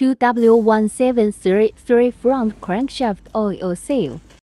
QW1733 front crankshaft oil seal.